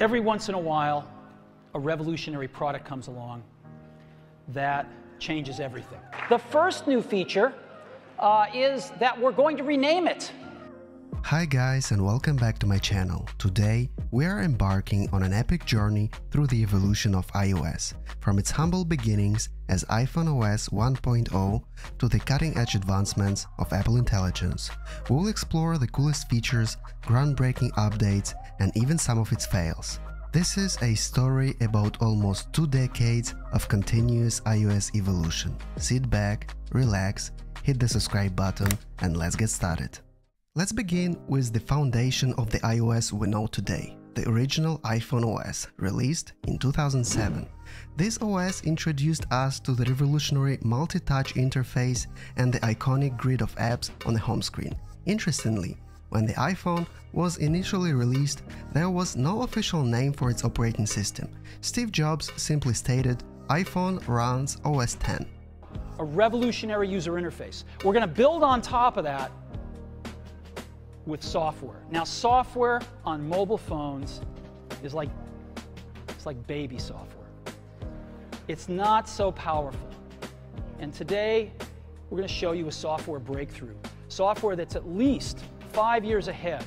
every once in a while, a revolutionary product comes along that changes everything. The first new feature uh, is that we're going to rename it. Hi guys and welcome back to my channel. Today we are embarking on an epic journey through the evolution of iOS, from its humble beginnings as iPhone OS 1.0 to the cutting-edge advancements of Apple Intelligence. We will explore the coolest features, groundbreaking updates and even some of its fails. This is a story about almost two decades of continuous iOS evolution. Sit back, relax, hit the subscribe button and let's get started. Let's begin with the foundation of the iOS we know today, the original iPhone OS, released in 2007. This OS introduced us to the revolutionary multi-touch interface and the iconic grid of apps on the home screen. Interestingly, when the iPhone was initially released, there was no official name for its operating system. Steve Jobs simply stated, iPhone runs OS 10. A revolutionary user interface. We're going to build on top of that with software. Now, software on mobile phones is like it's like baby software. It's not so powerful. And today, we're going to show you a software breakthrough. Software that's at least five years ahead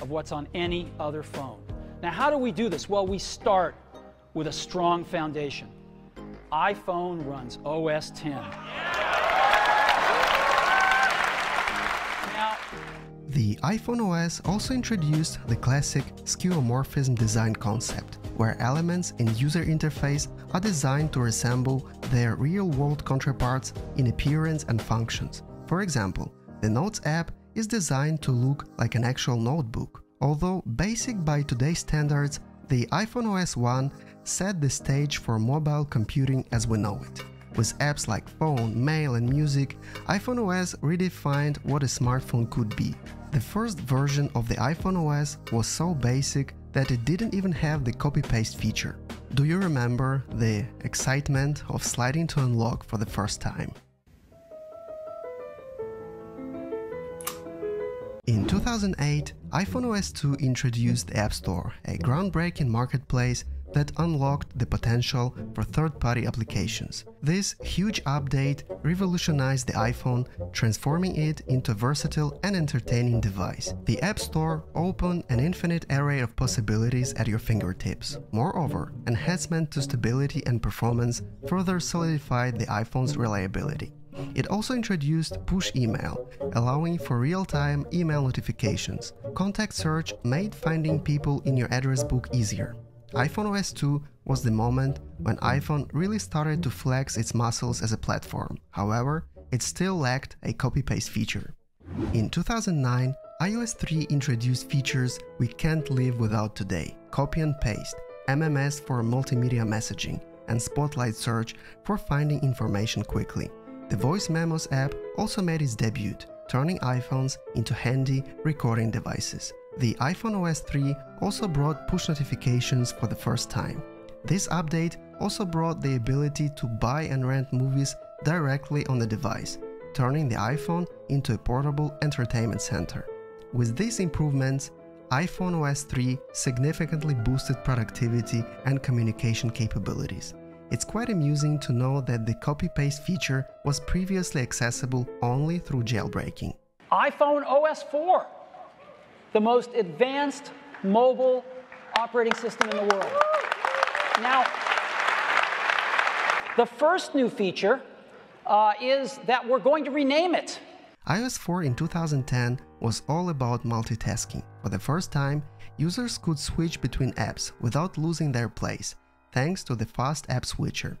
of what's on any other phone. Now, how do we do this? Well, we start with a strong foundation. iPhone runs OS 10. The iPhone OS also introduced the classic skeuomorphism design concept, where elements in user interface are designed to resemble their real-world counterparts in appearance and functions. For example, the Notes app is designed to look like an actual notebook. Although basic by today's standards, the iPhone OS 1 set the stage for mobile computing as we know it. With apps like phone, mail and music, iPhone OS redefined what a smartphone could be. The first version of the iPhone OS was so basic that it didn't even have the copy-paste feature. Do you remember the excitement of sliding to unlock for the first time? 2008, iPhone OS 2 introduced App Store, a groundbreaking marketplace that unlocked the potential for third-party applications. This huge update revolutionized the iPhone, transforming it into a versatile and entertaining device. The App Store opened an infinite array of possibilities at your fingertips. Moreover, enhancement to stability and performance further solidified the iPhone's reliability. It also introduced push email, allowing for real-time email notifications. Contact search made finding people in your address book easier iPhone OS 2 was the moment when iPhone really started to flex its muscles as a platform. However, it still lacked a copy-paste feature. In 2009, iOS 3 introduced features we can't live without today. Copy and paste, MMS for multimedia messaging, and Spotlight Search for finding information quickly. The Voice Memos app also made its debut, turning iPhones into handy recording devices. The iPhone OS 3 also brought push notifications for the first time. This update also brought the ability to buy and rent movies directly on the device, turning the iPhone into a portable entertainment center. With these improvements, iPhone OS 3 significantly boosted productivity and communication capabilities. It's quite amusing to know that the copy-paste feature was previously accessible only through jailbreaking. iPhone OS 4 the most advanced mobile operating system in the world. Now, the first new feature uh, is that we're going to rename it. iOS 4 in 2010 was all about multitasking. For the first time, users could switch between apps without losing their place, thanks to the fast app switcher.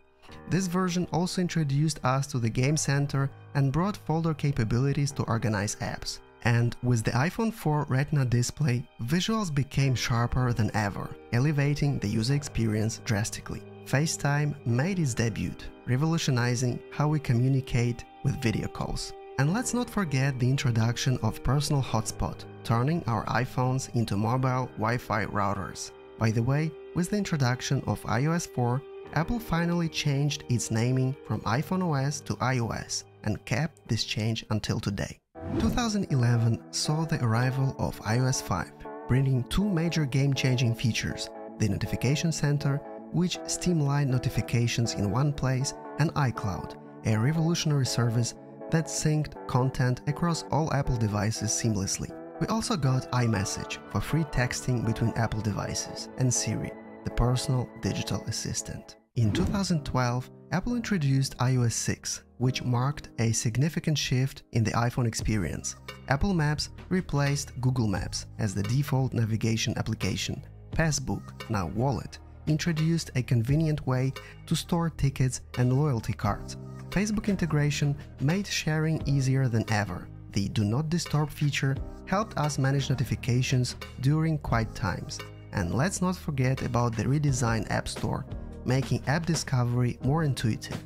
This version also introduced us to the Game Center and brought folder capabilities to organize apps. And with the iPhone 4 Retina display, visuals became sharper than ever, elevating the user experience drastically. FaceTime made its debut, revolutionizing how we communicate with video calls. And let's not forget the introduction of Personal Hotspot, turning our iPhones into mobile Wi-Fi routers. By the way, with the introduction of iOS 4, Apple finally changed its naming from iPhone OS to iOS and kept this change until today. 2011 saw the arrival of iOS 5, bringing two major game-changing features, the Notification Center, which streamlined notifications in one place, and iCloud, a revolutionary service that synced content across all Apple devices seamlessly. We also got iMessage for free texting between Apple devices and Siri, the personal digital assistant. In 2012, Apple introduced iOS 6, which marked a significant shift in the iPhone experience. Apple Maps replaced Google Maps as the default navigation application. Passbook, now Wallet, introduced a convenient way to store tickets and loyalty cards. Facebook integration made sharing easier than ever. The Do Not Disturb feature helped us manage notifications during quiet times. And let's not forget about the redesigned App Store, making app discovery more intuitive.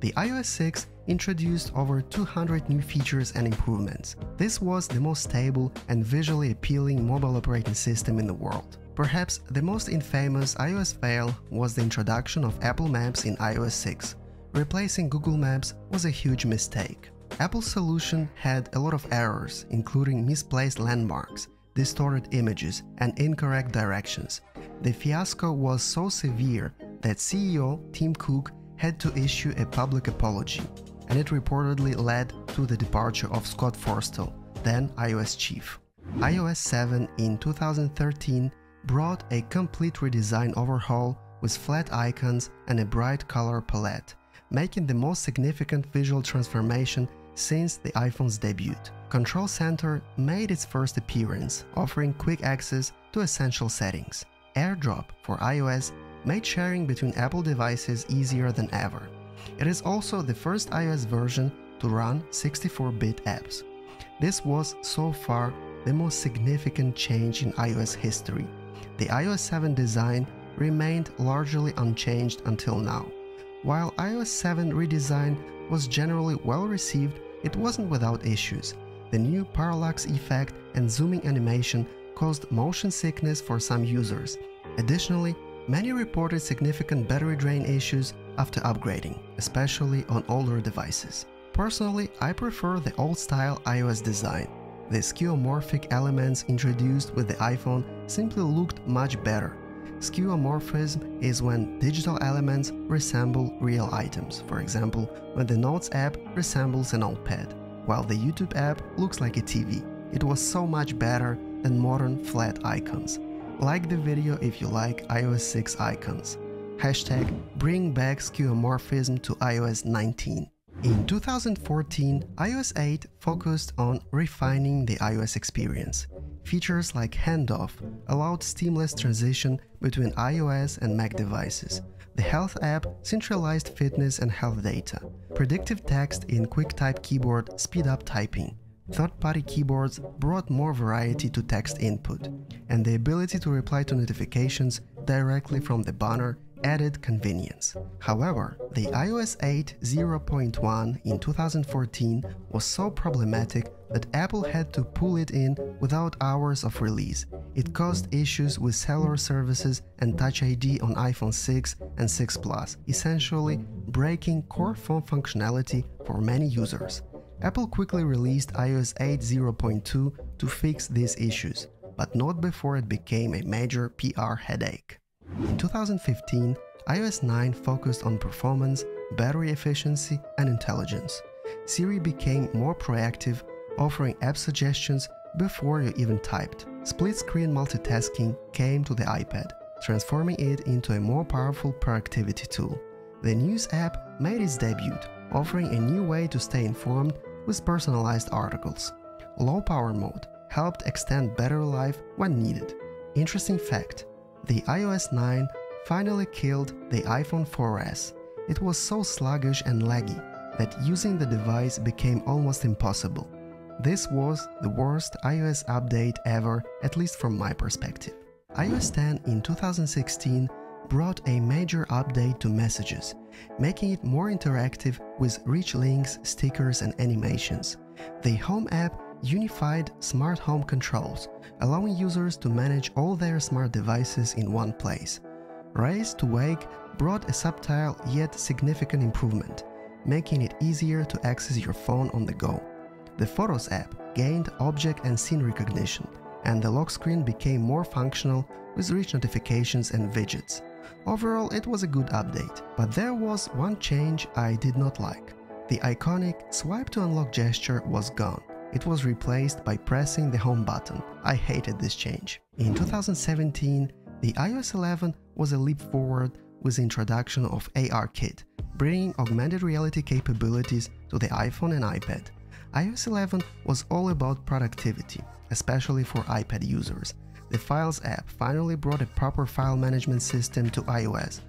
The iOS 6 introduced over 200 new features and improvements. This was the most stable and visually appealing mobile operating system in the world. Perhaps the most infamous iOS fail was the introduction of Apple Maps in iOS 6. Replacing Google Maps was a huge mistake. Apple's solution had a lot of errors, including misplaced landmarks, distorted images, and incorrect directions. The fiasco was so severe that CEO Tim Cook had to issue a public apology, and it reportedly led to the departure of Scott Forstall, then iOS chief. iOS 7 in 2013 brought a complete redesign overhaul with flat icons and a bright color palette, making the most significant visual transformation since the iPhone's debut. Control Center made its first appearance, offering quick access to essential settings. AirDrop for iOS made sharing between Apple devices easier than ever. It is also the first iOS version to run 64-bit apps. This was so far the most significant change in iOS history. The iOS 7 design remained largely unchanged until now. While iOS 7 redesign was generally well received, it wasn't without issues. The new parallax effect and zooming animation caused motion sickness for some users. Additionally, many reported significant battery drain issues after upgrading, especially on older devices. Personally, I prefer the old-style iOS design. The skeuomorphic elements introduced with the iPhone simply looked much better. Skeuomorphism is when digital elements resemble real items, for example, when the Notes app resembles an old pad, while the YouTube app looks like a TV. It was so much better than modern flat icons. Like the video if you like iOS 6 icons. Hashtag bring back skeuomorphism to iOS 19. In 2014, iOS 8 focused on refining the iOS experience. Features like Handoff allowed seamless transition between iOS and Mac devices. The Health app centralized fitness and health data. Predictive text in QuickType keyboard speed up typing. Third-party keyboards brought more variety to text input, and the ability to reply to notifications directly from the banner added convenience. However, the iOS 8 0.1 in 2014 was so problematic that Apple had to pull it in without hours of release. It caused issues with cellular services and Touch ID on iPhone 6 and 6 Plus, essentially breaking core phone functionality for many users. Apple quickly released iOS 8 0.2 to fix these issues, but not before it became a major PR headache. In 2015, iOS 9 focused on performance, battery efficiency, and intelligence. Siri became more proactive, offering app suggestions before you even typed. Split screen multitasking came to the iPad, transforming it into a more powerful productivity tool. The News app made its debut, offering a new way to stay informed with personalized articles. Low power mode helped extend battery life when needed. Interesting fact the iOS 9 finally killed the iPhone 4S. It was so sluggish and laggy that using the device became almost impossible. This was the worst iOS update ever, at least from my perspective. iOS 10 in 2016 brought a major update to messages, making it more interactive with rich links, stickers and animations. The Home app unified smart home controls, allowing users to manage all their smart devices in one place. Raise to Wake brought a subtle yet significant improvement, making it easier to access your phone on the go. The Photos app gained object and scene recognition, and the lock screen became more functional with rich notifications and widgets. Overall, it was a good update, but there was one change I did not like. The iconic swipe to unlock gesture was gone. It was replaced by pressing the home button. I hated this change. In 2017, the iOS 11 was a leap forward with the introduction of ARKit, bringing augmented reality capabilities to the iPhone and iPad. iOS 11 was all about productivity, especially for iPad users. The Files app finally brought a proper file management system to iOS.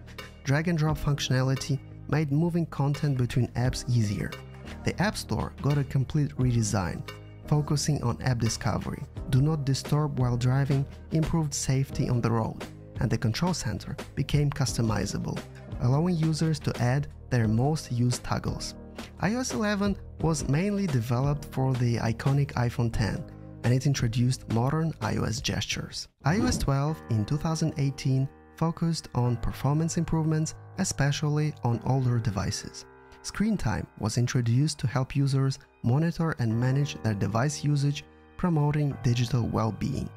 Drag and drop functionality made moving content between apps easier. The App Store got a complete redesign, focusing on app discovery, do not disturb while driving, improved safety on the road, and the control center became customizable, allowing users to add their most used toggles. iOS 11 was mainly developed for the iconic iPhone 10 and it introduced modern iOS gestures. iOS 12 in 2018 focused on performance improvements, especially on older devices. Screen time was introduced to help users monitor and manage their device usage, promoting digital well-being.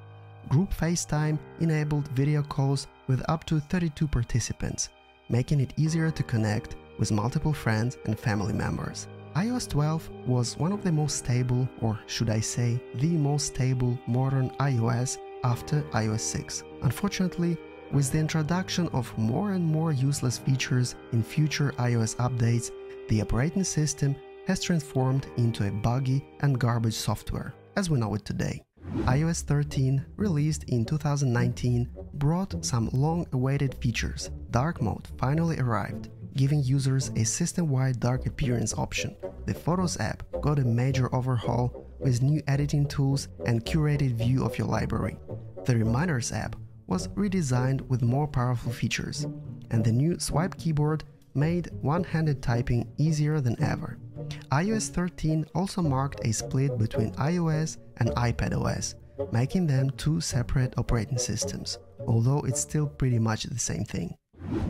Group FaceTime enabled video calls with up to 32 participants, making it easier to connect with multiple friends and family members. iOS 12 was one of the most stable, or should I say, the most stable modern iOS after iOS 6. Unfortunately, with the introduction of more and more useless features in future iOS updates, the operating system has transformed into a buggy and garbage software, as we know it today iOS 13, released in 2019, brought some long-awaited features. Dark mode finally arrived, giving users a system-wide dark appearance option. The Photos app got a major overhaul with new editing tools and curated view of your library. The Reminders app was redesigned with more powerful features, and the new swipe keyboard made one-handed typing easier than ever iOS 13 also marked a split between iOS and iPadOS, making them two separate operating systems, although it's still pretty much the same thing.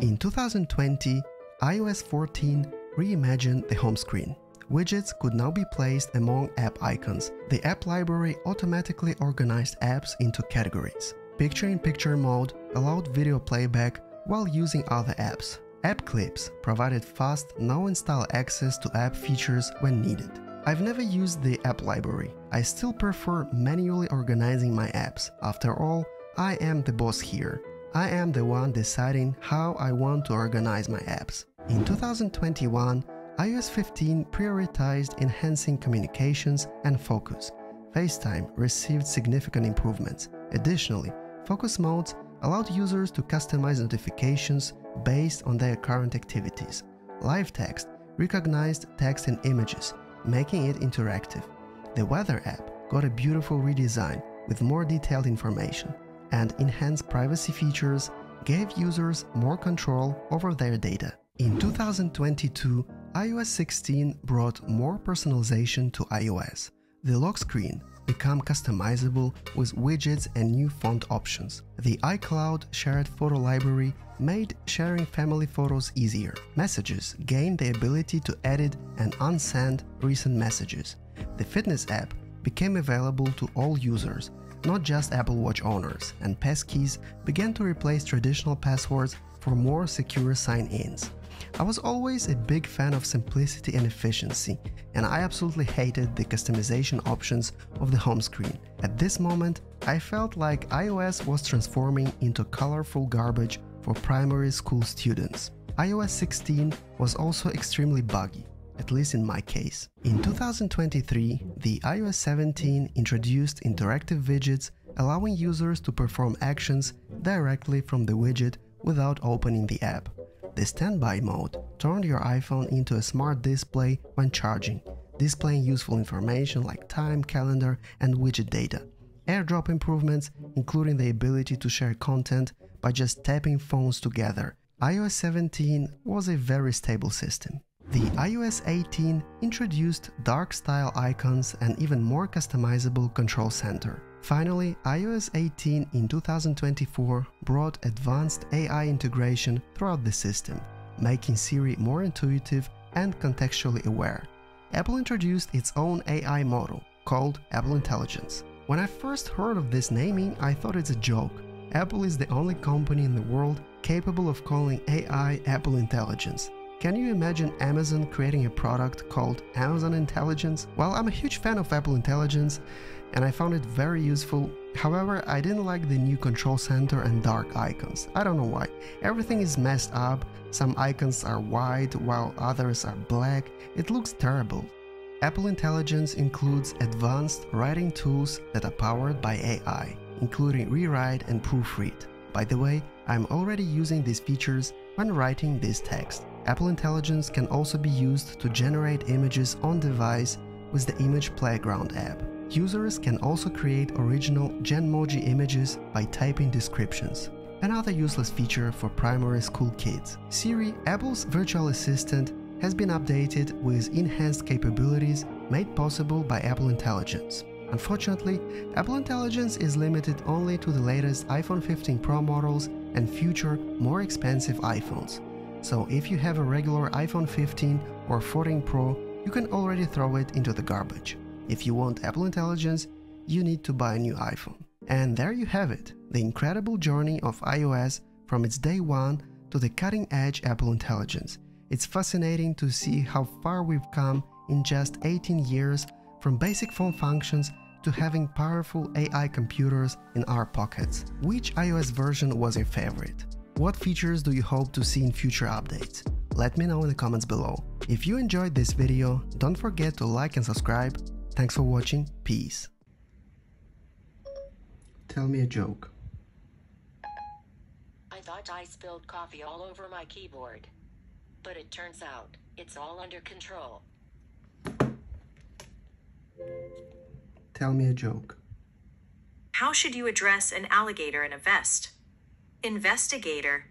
In 2020, iOS 14 reimagined the home screen. Widgets could now be placed among app icons. The app library automatically organized apps into categories. Picture-in-picture -picture mode allowed video playback while using other apps, App Clips provided fast, no-install access to app features when needed. I've never used the app library. I still prefer manually organizing my apps. After all, I am the boss here. I am the one deciding how I want to organize my apps. In 2021, iOS 15 prioritized enhancing communications and focus. FaceTime received significant improvements. Additionally, focus modes allowed users to customize notifications based on their current activities. Live text recognized text and images, making it interactive. The Weather app got a beautiful redesign with more detailed information, and enhanced privacy features gave users more control over their data. In 2022, iOS 16 brought more personalization to iOS. The lock screen become customizable with widgets and new font options. The iCloud shared photo library made sharing family photos easier. Messages gained the ability to edit and unsend recent messages. The Fitness app became available to all users, not just Apple Watch owners, and passkeys began to replace traditional passwords for more secure sign-ins. I was always a big fan of simplicity and efficiency, and I absolutely hated the customization options of the home screen. At this moment, I felt like iOS was transforming into colorful garbage for primary school students. iOS 16 was also extremely buggy, at least in my case. In 2023, the iOS 17 introduced interactive widgets allowing users to perform actions directly from the widget without opening the app. The standby mode turned your iPhone into a smart display when charging, displaying useful information like time, calendar, and widget data. AirDrop improvements, including the ability to share content by just tapping phones together. iOS 17 was a very stable system. The iOS 18 introduced dark style icons and even more customizable control center. Finally, iOS 18 in 2024 brought advanced AI integration throughout the system, making Siri more intuitive and contextually aware. Apple introduced its own AI model, called Apple Intelligence. When I first heard of this naming, I thought it's a joke. Apple is the only company in the world capable of calling AI Apple Intelligence. Can you imagine Amazon creating a product called Amazon Intelligence? Well, I'm a huge fan of Apple Intelligence and I found it very useful. However, I didn't like the new control center and dark icons. I don't know why. Everything is messed up, some icons are white while others are black. It looks terrible. Apple Intelligence includes advanced writing tools that are powered by AI, including rewrite and proofread. By the way, I'm already using these features when writing this text. Apple Intelligence can also be used to generate images on device with the Image Playground app. Users can also create original Genmoji images by typing descriptions. Another useless feature for primary school kids. Siri, Apple's virtual assistant, has been updated with enhanced capabilities made possible by Apple Intelligence. Unfortunately, Apple Intelligence is limited only to the latest iPhone 15 Pro models and future, more expensive iPhones. So if you have a regular iPhone 15 or 14 Pro, you can already throw it into the garbage. If you want Apple Intelligence, you need to buy a new iPhone. And there you have it, the incredible journey of iOS from its day one to the cutting edge Apple Intelligence. It's fascinating to see how far we've come in just 18 years from basic phone functions to having powerful AI computers in our pockets. Which iOS version was your favorite? What features do you hope to see in future updates? Let me know in the comments below. If you enjoyed this video, don't forget to like and subscribe. Thanks for watching, peace. Tell me a joke. I thought I spilled coffee all over my keyboard. But it turns out, it's all under control. Tell me a joke. How should you address an alligator in a vest? Investigator.